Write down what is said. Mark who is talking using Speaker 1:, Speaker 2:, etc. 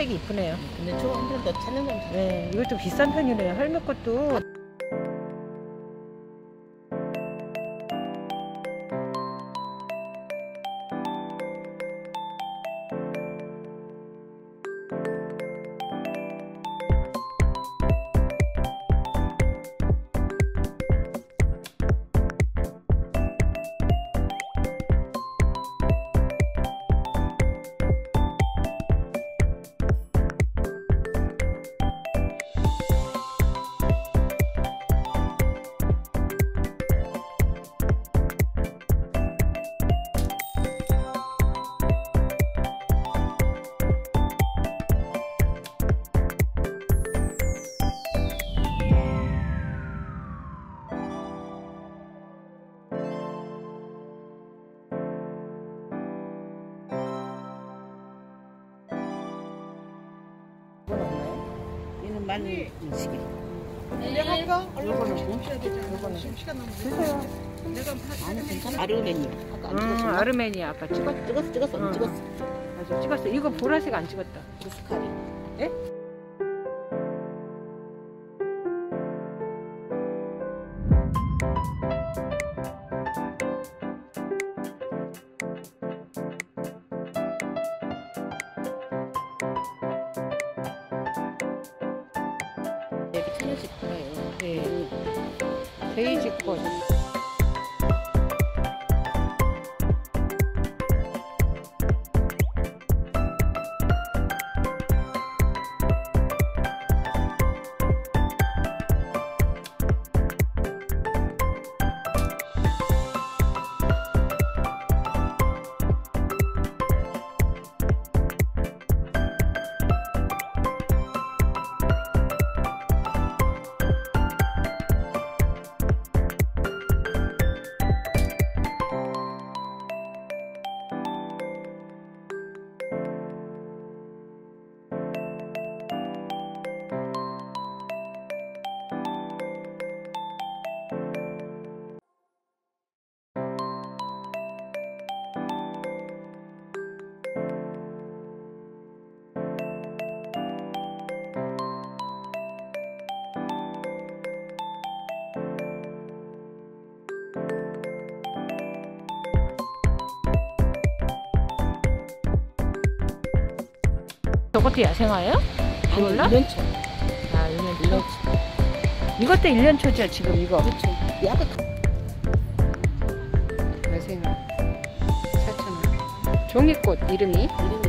Speaker 1: 파란색이 이쁘네요.
Speaker 2: 근데 조금 더 찾는 건 잘.
Speaker 1: 네, 이것도 비싼 편이네요. 헐매꽃도.
Speaker 2: 얘는 만 육십이.
Speaker 3: 내가 할까?
Speaker 2: 요거는
Speaker 3: 요거는 시간 너무
Speaker 1: 주세요.
Speaker 3: 내가 파-
Speaker 2: 아니 괜찮아. 아르메니. 아까 안
Speaker 1: 음,
Speaker 2: 찍었어.
Speaker 1: 아르메니아 아까 찍었,
Speaker 2: 찍었어 찍었어. 안 찍었어.
Speaker 1: 맞아, 찍었어. 이거 보라색 안 찍었다.
Speaker 2: 루스카리.
Speaker 1: 베이지 저것도 야생화예요?
Speaker 2: 아니, 1년초.
Speaker 1: 아, 1년 초.
Speaker 2: 1년초.
Speaker 1: 이것도 1년 초죠, 지금 이거.
Speaker 2: 그렇죠. 약간
Speaker 1: 야생화. 4,000원. 종이꽃 이름이.
Speaker 2: 이름이 참